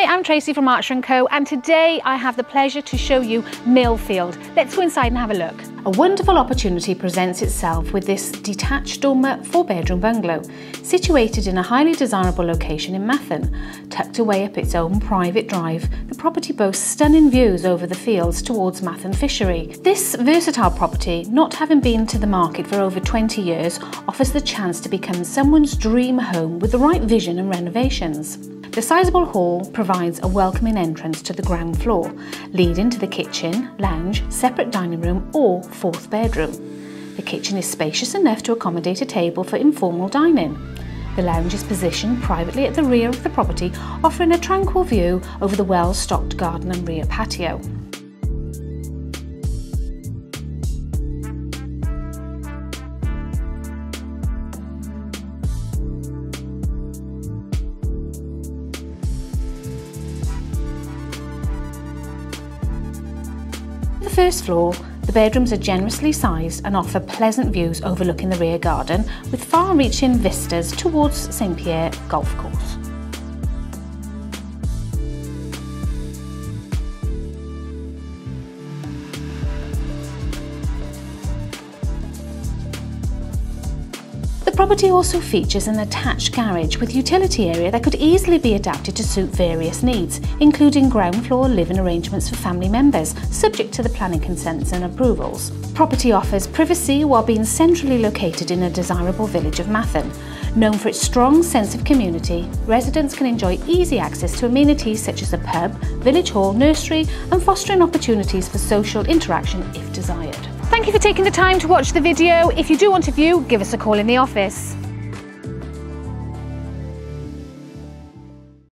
Hi, I'm Tracy from Archer & Co and today I have the pleasure to show you Millfield. Let's go inside and have a look. A wonderful opportunity presents itself with this detached dormer four bedroom bungalow, situated in a highly desirable location in Mathern. Tucked away up its own private drive, the property boasts stunning views over the fields towards Mathern Fishery. This versatile property, not having been to the market for over 20 years, offers the chance to become someone's dream home with the right vision and renovations. The sizable hall provides a welcoming entrance to the ground floor, leading to the kitchen, lounge, separate dining room or fourth bedroom. The kitchen is spacious enough to accommodate a table for informal dining. The lounge is positioned privately at the rear of the property, offering a tranquil view over the well-stocked garden and rear patio. The first floor, the bedrooms are generously sized and offer pleasant views overlooking the rear garden with far-reaching vistas towards St Pierre Golf Course. Property also features an attached garage with utility area that could easily be adapted to suit various needs, including ground floor living arrangements for family members, subject to the planning consents and approvals. Property offers privacy while being centrally located in a desirable village of Mathern. Known for its strong sense of community, residents can enjoy easy access to amenities such as a pub, village hall, nursery and fostering opportunities for social interaction if desired. Thank you for taking the time to watch the video. If you do want to view, give us a call in the office.